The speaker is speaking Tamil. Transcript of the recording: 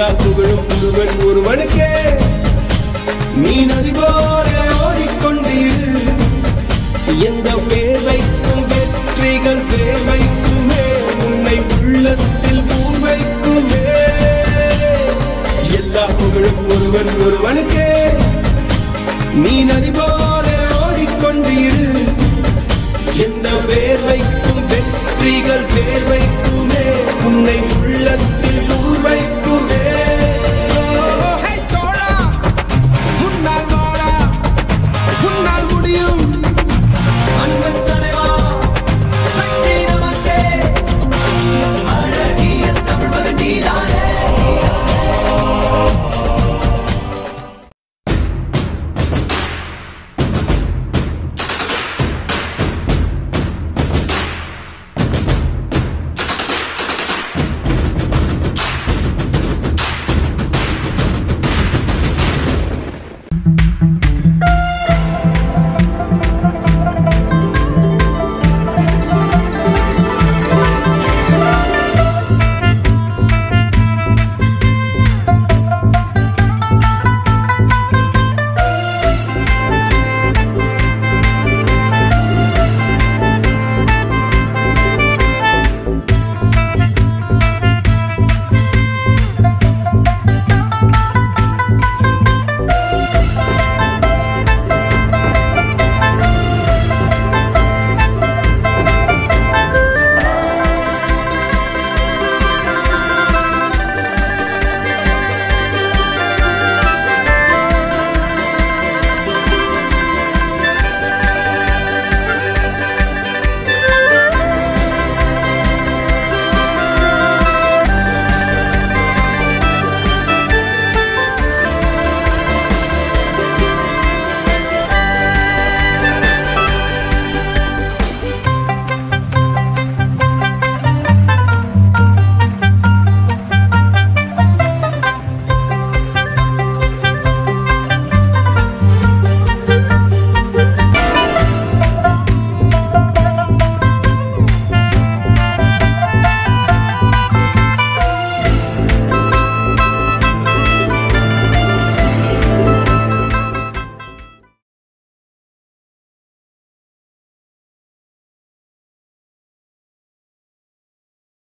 புகழும் ஒருவன் ஒருவனுக்கே. நீ நதி போல ஓடிக்கொண்டீர் எந்த வேர்வைக்கும் வெற்றிகள் வேர்வைக்குமே உன்னை உள்ளத்தில் பூர்வைக்குமே எல்லா புகழும் ஒருவன் ஒருவனுக்கே. நீ நதி போல